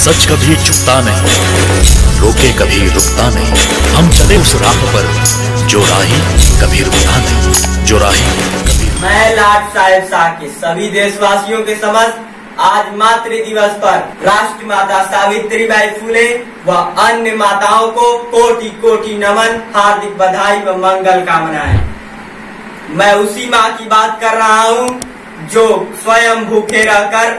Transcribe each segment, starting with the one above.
सच कभी झुकता नहीं, रोके कभी रुकता नहीं। हम चले उस राह पर, जो राही कभी रुकता नहीं, जो राही कभी मैं लाट साहेब शाह के सभी देशवासियों के समक्ष आज मातृ दिवस पर राष्ट्र माता सावित्री बाई फुले व अन्य माताओं को कोटि कोटि नमन, हार्दिक बधाई व मंगल कामनाएँ। मैं उसी माँ की बात कर रहा हूँ, जो स्वयं भूखे रहकर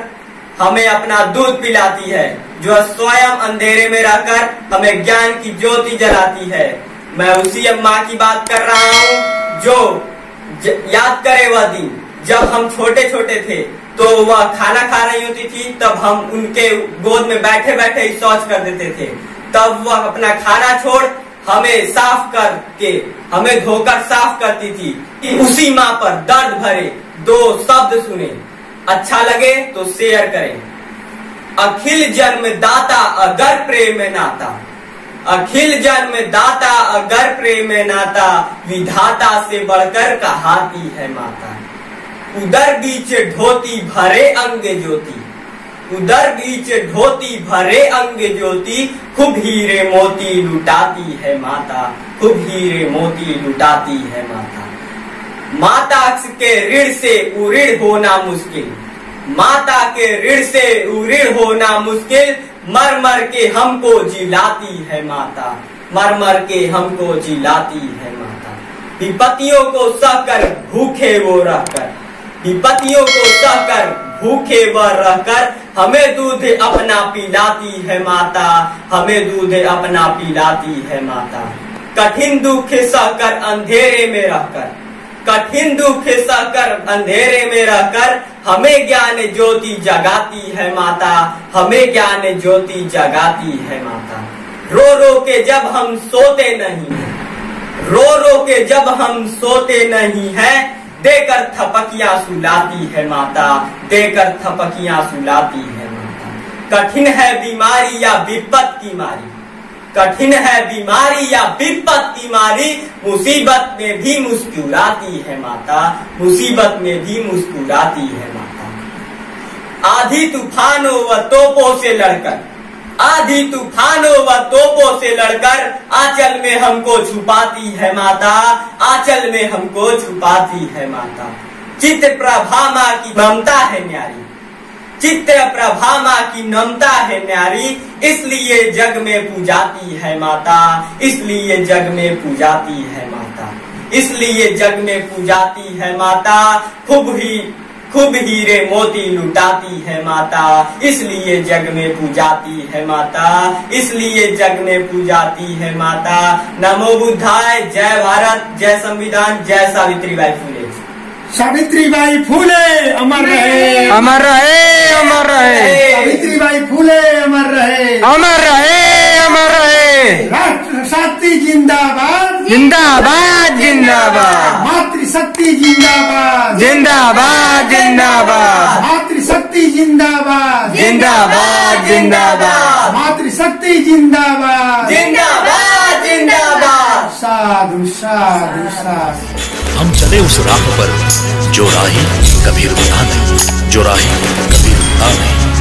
हमें अपना दूध पिलाती है जो स्वयं अंधेरे में रहकर हमें ज्ञान की ज्योति जलाती है। मैं उसी माँ की बात कर रहा हूँ जो ज, याद करे वह दिन जब हम छोटे छोटे थे तो वह खाना खा रही होती थी तब हम उनके गोद में बैठे बैठे ही शौच कर देते थे। तब वह अपना खाना छोड़ हमें साफ़ करके हमें धोकर साफ़ करती थी उसी माँ पर दर्द भरे दो शब्द सुने। अच्छा लगे तो शेयर करें। अखिल जन्म दाता अगर प्रेम नाता। अखिल जन्म दाता अगर प्रेम नाता, विधाता से बढ़कर कहाती है माता। उधर बीच ढोती भरे अंग ज्योति। उधर बीच ढोती भरे अंग ज्योति, खूब हीरे मोती लुटाती है माता। खूब हीरे मोती लुटाती है माता। माता के ऋण से उऋण होना मुश्किल। माता के ऋण से उऋण होना मुश्किल। मर मर के हमको जिलाती है माता। मर मर के हमको जिलाती है माता। विपत्तियों को सहकर भूखे वो रहकर। विपत्तियों को सहकर भूखे व रहकर। हमें दूध अपना पिलाती है माता। हमें दूध अपना पिलाती है माता। कठिन दुख सहकर अंधेरे में रहकर। कठिन दुख सह कर, अंधेरे में रहकर हमें ज्ञान ज्योति जगाती है माता, हमें ज्ञान ज्योति जगाती है माता। रो रो के जब हम सोते नहीं है, रो रो के जब हम सोते नहीं है, देकर थपकियाँ सुलाती है माता, देकर थपकियाँ सुलाती है माता। कठिन है बीमारी या विपत की मारी कठिन है बीमारी या विपत बीमारी, मुसीबत में भी मुस्कुराती है माता, मुसीबत में भी मुस्कुराती है माता। आधी तूफानों व तोपों से लड़कर, आधी तूफानों व तोपों से लड़कर आंचल में हमको छुपाती है माता, आंचल में हमको छुपाती है माता। चित्र प्रभा माँ की ममता है न्यारी। चित्र प्रभा माँ की नमता है न्यारी, इसलिए जग में पूजाती है माता, इसलिए जग में पूजाती है माता, इसलिए जग में पूजाती है माता, खूब ही, खूब हीरे मोती लुटाती है माता, इसलिए जग में पूजाती है माता, इसलिए जग में पूजाती है माता। नमो बुद्धाय, जय भारत, जय संविधान, जय सावित्री बाई फुले सावित्रीबाई फूले अमर रहे। अमर रहे अमर रहे। सावित्री बाई फूले अमर रहे। अमर रहे अमर रहे। राष्ट्र शक्ति जिंदाबाद। जिंदाबाद जिंदाबाद। मातृशक्ति जिंदाबाद। जिंदाबाद जिंदाबाद। मातृशक्ति जिंदाबाद। जिंदाबाद जिंदाबाद। मातृशक्ति जिंदाबाद। जिंदाबाद। साधु साधु साधु। हम चले उस राह पर, जो राही कभी रुकता नहीं, जो राही कभी रुकता नहीं।